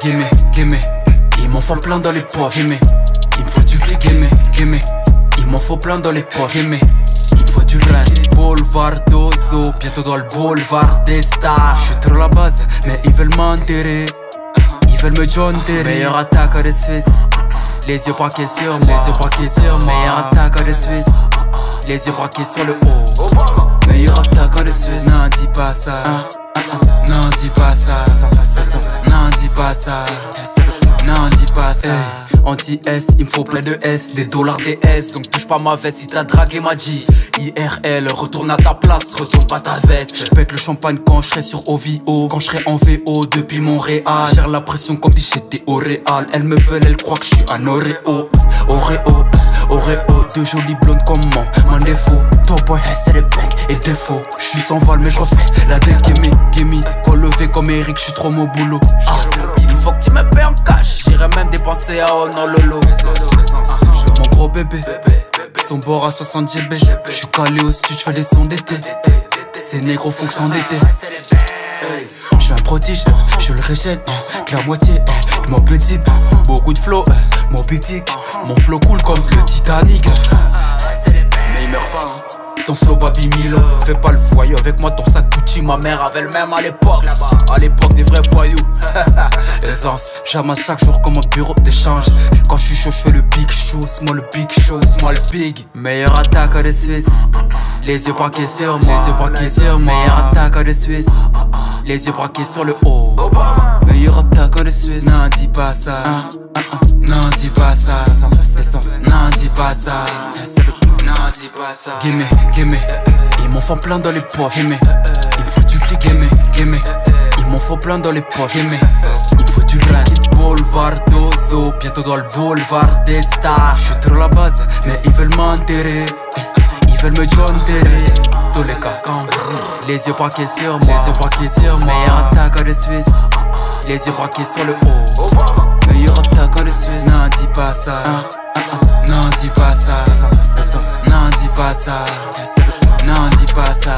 gimme, gimme. Ils m'en font plein dans les poches, gimme. Il me faut du clic, gimme, gimme. Il m'en faut plein dans les poches, gimme. Il me faut du reste. Boulevard d'Ozo, bientôt dans le boulevard des stars. Je suis trop la base, mais ils veulent m'enterrer. Ils veulent me John. Meilleur attaqueur de Suisse. Les yeux braqués sur moi. Les yeux braqués sur moi. Meilleur attaqueur de Suisse. Les yeux braqués sur le haut. Meilleur attaqueur de Suisse. Non, dis pas ça. Non, dis pas ça. Non, dis pas ça. Non, dis pas ça. Anti-S, il me faut plein de S, des dollars des S. Donc touche pas ma veste si t'as dragué ma G. IRL, retourne à ta place, retourne pas ta veste. Je pète le champagne quand je serai sur OVO, quand je serai en VO depuis Montréal. Gère la pression comme si j'étais au Réal. Elles me veulent, elles croient que je suis un Oreo. Oreo, Oreo, deux jolies blondes comme moi, mon défaut. Top boy, c'est les banks et défaut. Je suis sans val, mais je refais la deck gimme. Quand levé comme Eric, je suis trop mon boulot. Ah, il faut que tu me payes en cash. J'irais même dépenser à Honor Lolo. Mon gros bébé, son bord à 60 GB. Je suis calé au studio, je fais des sons d'été. Ces négros fonction d'été. Je suis un prodige, je le régène, que la moitié, mon petit, beaucoup de flow, mon boutique, mon flow cool comme le Titanic. Ton Baby Milo, fais pas le voyou avec moi, ton sac Gucci, ma mère avait le même à l'époque là-bas. À l'époque des vrais voyous. Essence, j'aime chaque jour comme un bureau d'échange. Quand je suis chaud, je fais le big show, moi le big show, moi le big. Meilleur attaqueur de Suisse. Les yeux braqués sur moi, les yeux braqués sur moi. Meilleur attaqueur de Suisse. Les yeux braqués sur le haut. Meilleur attaqueur de Suisse. Non, dis pas ça. Non, dis pas ça. Essence, non, dis pas ça. Non, dis pas ça. Gimme, gimme. Ils m'en font plein dans les poches. Gimme. Il me faut du clic. Gimme, gimme. Ils m'en font plein dans les poches. Gimme. Il me faut du reste. Boulevard d'Ozo. Bientôt dans le boulevard des stars. Je suis trop la base, mais ils veulent m'enterrer. Ils veulent me John Terry. Tous les cas, quand Les yeux braqués sur moi. Les yeux braqués sur moi. Meilleur attaqueur de Suisse. Les yeux braqués sur le haut. Meilleur attaqueur de Suisse. Non, dis pas ça. Non, Non, dis pas ça.